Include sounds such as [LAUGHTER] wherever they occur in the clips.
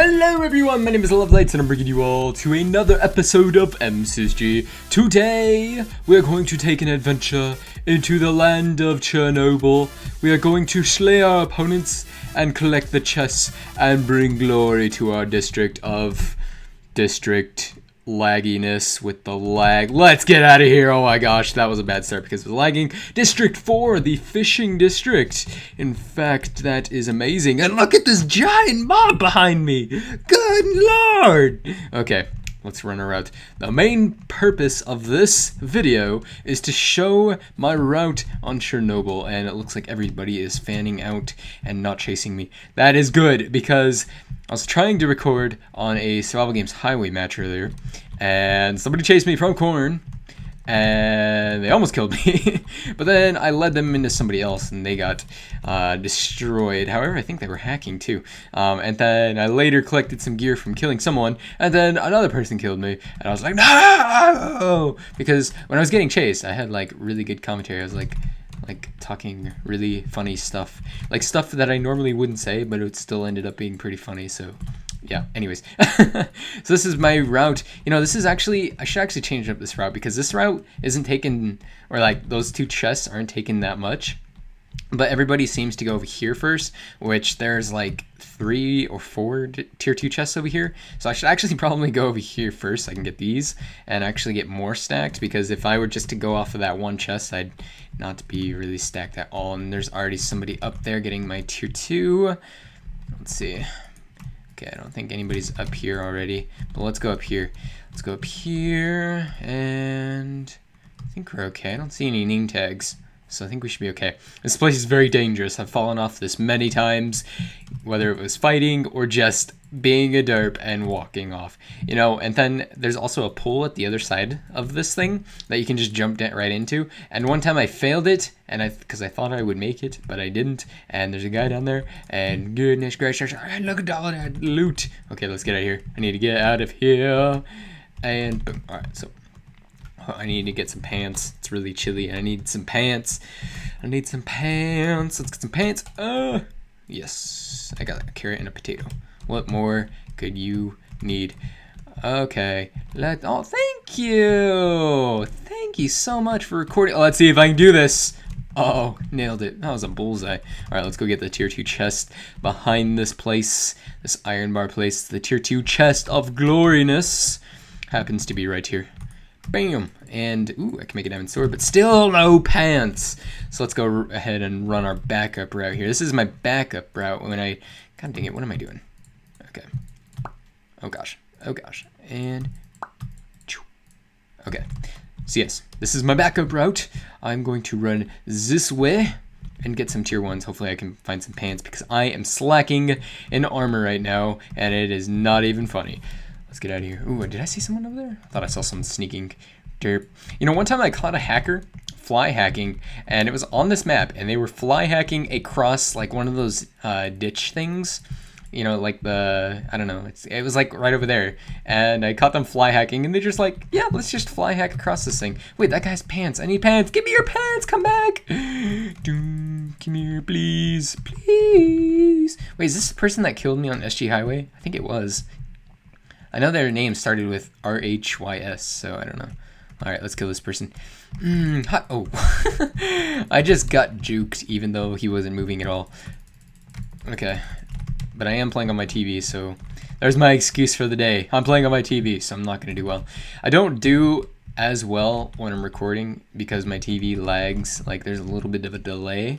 Hello everyone, my name is Lovelights and I'm bringing you all to another episode of MCSG. Today, we are going to take an adventure into the land of Chernobyl. We are going to slay our opponents and collect the chests and bring glory to our district of district lagginess with the lag. Let's get out of here. Oh my gosh, that was a bad start because it was lagging. District 4, the fishing district. In fact, that is amazing. And look at this giant mob behind me. Good lord. Okay, let's run our route. The main purpose of this video is to show my route on Chernobyl. And it looks like everybody is fanning out and not chasing me. That is good because I was trying to record on a Survival Games Highway match earlier, and somebody chased me from corn, and they almost killed me. [LAUGHS] but then I led them into somebody else, and they got uh, destroyed. However, I think they were hacking too. Um, and then I later collected some gear from killing someone, and then another person killed me, and I was like, no! Because when I was getting chased, I had like really good commentary. I was like, like talking really funny stuff, like stuff that I normally wouldn't say, but it still ended up being pretty funny. So, yeah. Anyways, [LAUGHS] so this is my route. You know, this is actually I should actually change up this route because this route isn't taken, or like those two chests aren't taken that much. But everybody seems to go over here first, which there's like three or four tier two chests over here. So I should actually [LAUGHS] probably go over here first so I can get these and actually get more stacked because if I were just to go off of that one chest, I'd not be really stacked at all. And there's already somebody up there getting my tier two. Let's see. Okay, I don't think anybody's up here already, but let's go up here. Let's go up here and I think we're okay. I don't see any name tags. So I think we should be okay. This place is very dangerous. I've fallen off this many times, whether it was fighting or just being a derp and walking off. You know, and then there's also a pool at the other side of this thing that you can just jump right into. And one time I failed it, and I because I thought I would make it, but I didn't. And there's a guy down there, and goodness gracious, look at all that loot. Okay, let's get out of here. I need to get out of here. And boom. All right, so I need to get some pants. It's really chilly. I need some pants. I need some pants. Let's get some pants. Uh, yes. I got a carrot and a potato. What more could you need? Okay. Let. Oh, thank you. Thank you so much for recording. Oh, let's see if I can do this. Oh, nailed it. That was a bullseye. All right, let's go get the tier 2 chest behind this place, this iron bar place. The tier 2 chest of gloriness happens to be right here. Bam! And, ooh, I can make a diamond sword, but still no pants! So let's go ahead and run our backup route here. This is my backup route when I... God dang it, what am I doing? Okay. Oh gosh. Oh gosh. And... Okay. So yes, this is my backup route. I'm going to run this way and get some tier ones. Hopefully I can find some pants because I am slacking in armor right now and it is not even funny. Let's get out of here. Ooh, did I see someone over there? I thought I saw someone sneaking. Derp. You know, one time I caught a hacker fly hacking, and it was on this map, and they were fly hacking across like one of those uh, ditch things. You know, like the I don't know. it was like right over there, and I caught them fly hacking, and they're just like, yeah, let's just fly hack across this thing. Wait, that guy's pants. I need pants. Give me your pants. Come back. [GASPS] Doom, come here, please, please. Wait, is this the person that killed me on SG Highway? I think it was. I know their name started with R H Y S, so I don't know. All right, let's kill this person. Mm, oh, [LAUGHS] I just got juked even though he wasn't moving at all. Okay, but I am playing on my TV, so there's my excuse for the day. I'm playing on my TV, so I'm not going to do well. I don't do as well when I'm recording because my TV lags. Like there's a little bit of a delay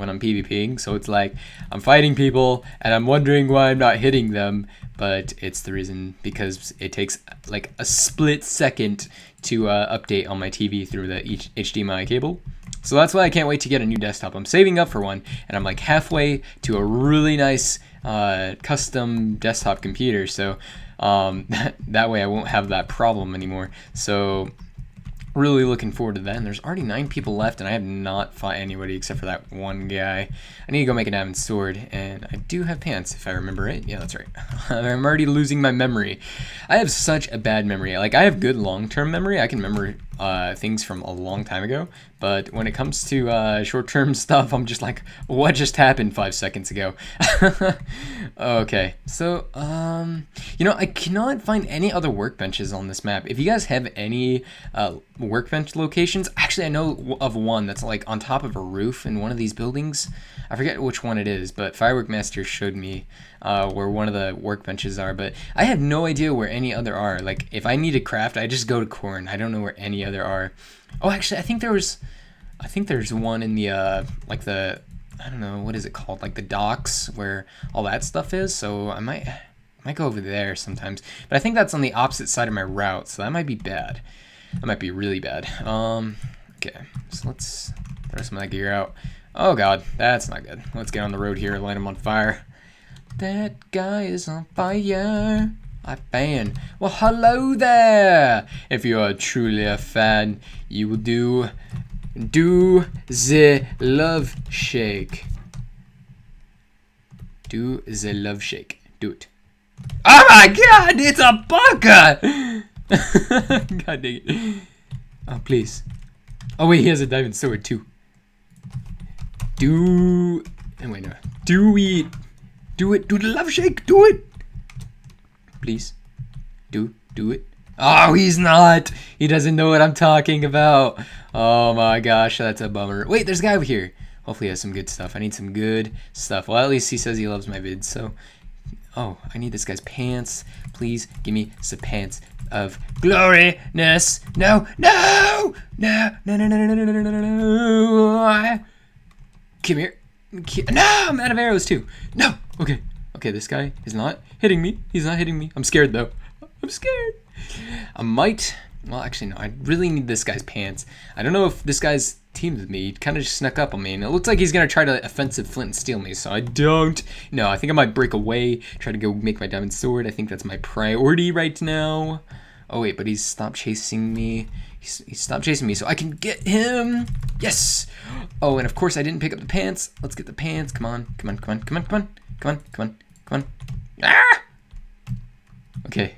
when I'm PvPing. So it's like I'm fighting people and I'm wondering why I'm not hitting them, but it's the reason because it takes like a split second to uh, update on my TV through the HDMI cable. So that's why I can't wait to get a new desktop. I'm saving up for one, and I'm like halfway to a really nice uh, custom desktop computer. So um, [LAUGHS] that way I won't have that problem anymore. So really looking forward to that. And there's already nine people left, and I have not fought anybody except for that one guy. I need to go make an diamond sword, and I do have pants, if I remember it. Yeah, that's right. [LAUGHS] I'm already losing my memory. I have such a bad memory. Like, I have good long-term memory. I can remember uh, things from a long time ago. But when it comes to uh, short-term [LAUGHS] stuff, I'm just like, what just happened five seconds ago? [LAUGHS] okay, so um, you know, I cannot find any other workbenches on this map. If you guys have any uh, workbench locations, actually, I know of one that's like on top of a roof in one of these buildings. I forget which one it is, but Firework Master showed me uh, where one of the workbenches are. But I have no idea where any other are. Like, if I need to craft, I just go to corn. I don't know where any other are. Oh, actually, I think there was, I think there's one in the uh, like the, I don't know what is it called, like the docks where all that stuff is. So I might, I might go over there sometimes. But I think that's on the opposite side of my route, so that might be bad. That might be really bad. Um, okay, so let's throw some of that gear out. Oh god, that's not good. Let's get on the road here, and light him on fire. That guy is on fire. A fan. Well, hello there. If you are truly a fan, you will do do the love shake. Do the love shake. Do it. Oh my god, it's a baka! [LAUGHS] god dang it. Oh, please. Oh wait, he has a diamond sword too. Do and wait no. Do it. Do it. Do the love shake. Do it. Please. Do do it. Oh, he's not. He doesn't know what I'm talking about. Oh my gosh, that's a bummer. Wait, there's a guy over here. Hopefully he has some good stuff. I need some good stuff. Well, at least he says he loves my vids, so... Oh, I need this guy's pants. Please give me some pants of gloriness. No, no, no, no, no, no, no, no, no, no, no, no. Come here. No, I'm out of arrows too. No. Okay. Okay, this guy is not hitting me. He's not hitting me. I'm scared though. I'm scared. I might. Well, actually, no. I really need this guy's pants. I don't know if this guy's teamed with me. He kind of just snuck up on me, and it looks like he's gonna try to offensive flint and steel me. So I don't. No, I think I might break away, try to go make my diamond sword. I think that's my priority right now. Oh wait, but he's stopped chasing me. He's, he stopped chasing me so I can get him. Yes. Oh, and of course I didn't pick up the pants. Let's get the pants. Come on, come on, come on, come on, come on, come on, come on, come on. Ah! Okay.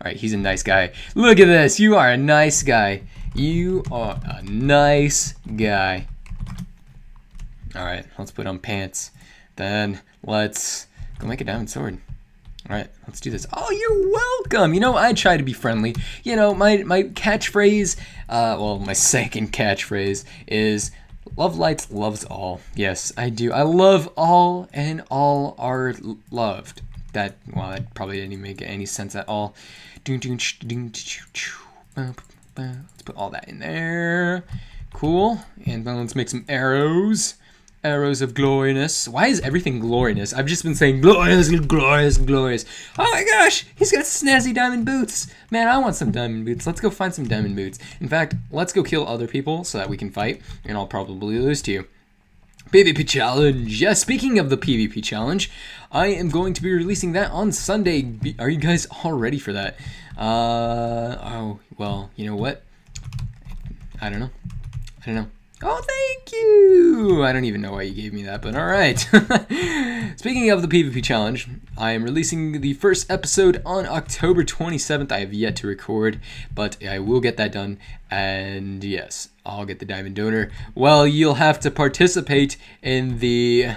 All right, he's a nice guy. Look at this. You are a nice guy. You are a nice guy. All right, let's put on pants. Then let's go make a diamond sword. All right, let's do this. Oh, you're welcome. You know, I try to be friendly. You know, my my catchphrase, uh, well, my [LAUGHS] second catchphrase is Love lights loves all. Yes, I do. I love all, and all are loved. That well, that probably didn't make any sense at all. Let's put all that in there. Cool. And then let's make some arrows. Arrows of gloriousness. Why is everything glorious? I've just been saying glorious, glorious, glorious. Oh my gosh, he's got snazzy diamond boots. Man, I want some diamond boots. Let's go find some diamond boots. In fact, let's go kill other people so that we can fight, and I'll probably lose to you. PvP challenge. Yeah, speaking of the PvP challenge, I am going to be releasing that on Sunday. Are you guys all ready for that? Uh, oh, well, you know what? I don't know. I don't know. Oh, thank you! I don't even know why you gave me that, but alright. [LAUGHS] Speaking of the PvP challenge, I am releasing the first episode on October 27th. I have yet to record, but I will get that done. And yes, I'll get the Diamond Donor. Well, you'll have to participate in the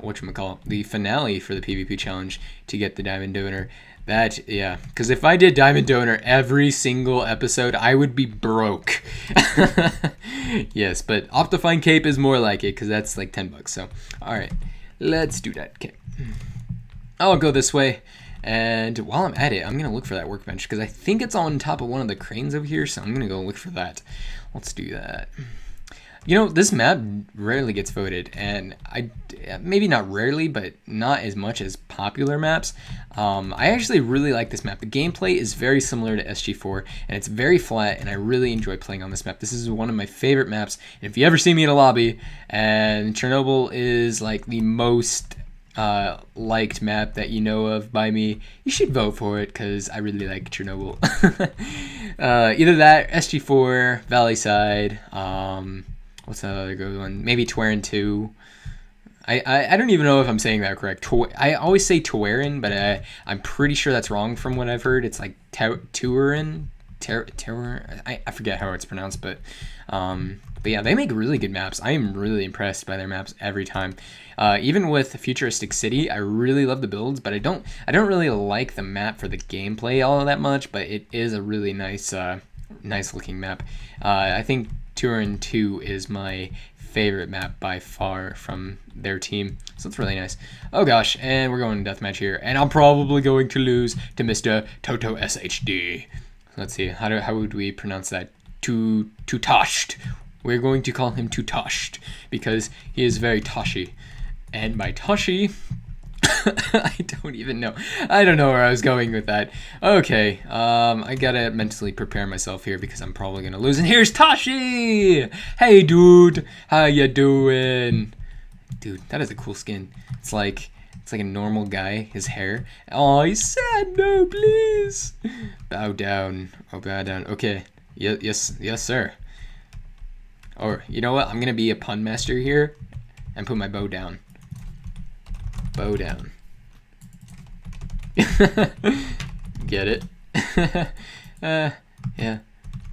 whatchamacallit, the finale for the PvP challenge to get the Diamond Donor. That, yeah. Because if I did Diamond Donor every single episode, I would be broke. [LAUGHS] yes, but Optifine Cape is more like it because that's like 10 bucks. So, alright. Let's do that. Okay. I'll go this way. And while I'm at it, I'm going to look for that workbench because I think it's on top of one of the cranes over here. So I'm going to go look for that. Let's do that. You know, this map rarely gets voted, and I maybe not rarely, but not as much as popular maps. Um, I actually really like this map. The gameplay is very similar to SG4, and it's very flat, and I really enjoy playing on this map. This is one of my favorite maps. And if you ever see me in a lobby, and Chernobyl is like the most uh, liked map that you know of by me, you should vote for it because I really like Chernobyl. [LAUGHS] uh, either that, SG4, Valley Side. Um, what's that other good one? Maybe Twarin 2. I, I, I, don't even know if I'm saying that correct. I always say Tuarin, but I, I'm pretty sure that's wrong from what I've heard. It's like Terror, Terror. I, I forget how it's pronounced, but um, but yeah, they make really good maps. I am really impressed by their maps every time. Uh, even with Futuristic City, I really love the builds, but I don't I don't really like the map for the gameplay all that much. But it is a really nice uh, nice looking map. Uh, I think Turin 2 is my favorite map by far from their team. So it's really nice. Oh gosh, and we're going to deathmatch here, and I'm probably going to lose to Mr. Toto SHD. Let's see, how do how would we pronounce that? To Tutashed. We're going to call him Tutashed because he is very toshy. And by toshy, [LAUGHS] I don't even know. I don't know where I was going with that. Okay, um, I gotta mentally prepare myself here because I'm probably gonna lose. And here's Tashi! Hey, dude! How you doing? Dude, that is a cool skin. It's like, it's like a normal guy, his hair. Oh, he's sad. No, please. Bow down. Oh, bow down. Okay. Yes, yes, yes, sir. Or, you know what? I'm gonna be a pun master here and put my bow down. Bow down. [LAUGHS] Get it? [LAUGHS] uh, yeah.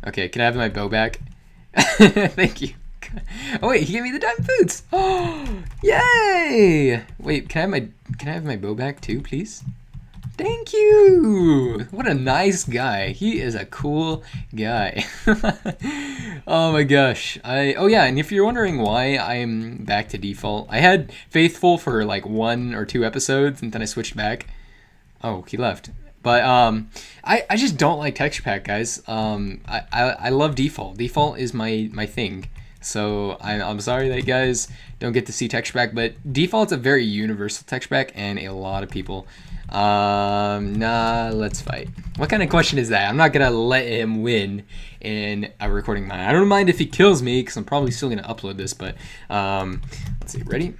Okay, can I have my bow back? [LAUGHS] Thank you. Oh wait, he gave me the diamond boots. Oh, [GASPS] yay! Wait, can I have my can I have my bow back too, please? Thank you! What a nice guy. He is a cool guy. oh my gosh. I oh yeah, and if you're wondering why I'm back to default, I had Faithful for like one or two episodes and then I switched back. Oh, he left. But um, I, I just don't like texture pack, guys. Um, I, I, I love default. Default is my, my thing. So I'm, I'm sorry that you guys don't get to see texture pack, but default's a very universal texture pack, and a lot of people um, nah, let's fight. What kind of question is that? I'm not gonna let him win in a recording mine. I don't mind if he kills me, because I'm probably still gonna upload this, but, um, let's see, ready?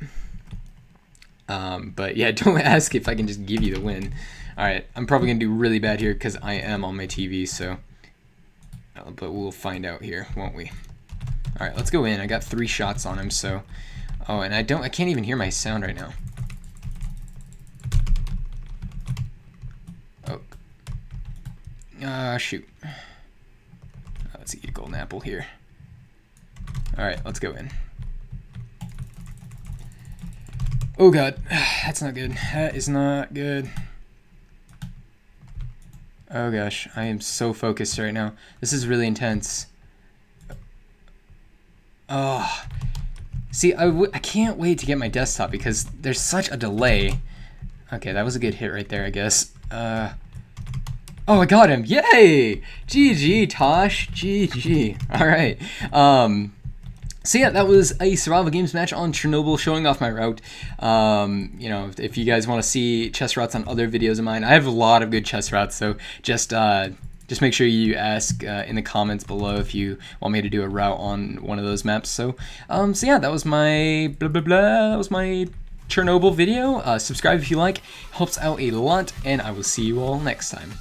Um, but yeah, [LAUGHS] don't ask if I can just give you the win. Alright, I'm probably gonna do really bad here, because I am on my TV, so, uh, but we'll find out here, won't we? Alright, let's go in. I got three shots on him, so, oh, and I don't, I can't even hear my sound right now. Oh. Ah, uh, shoot. let's eat a golden apple here. Alright, let's go in. Oh god, [SIGHS] that's not good. That is not good. Oh gosh, I am so focused right now. This is really intense. Oh. See, I w I can't wait to get my desktop because there's such a delay. Okay, that was a good hit right there, I guess. Uh, Oh, I got him. Yay! GG, Tosh. GG. All right. Um, so yeah, that was a survival games match on Chernobyl, showing off my route. Um, you know, if you guys want to see chess routes on other videos of mine, I have a lot of good chess routes. So just uh, just make sure you ask uh, in the comments below if you want me to do a route on one of those maps. So, um, so yeah, that was my blah blah blah. That was my Chernobyl video. Uh, subscribe if you like, helps out a lot, and I will see you all next time.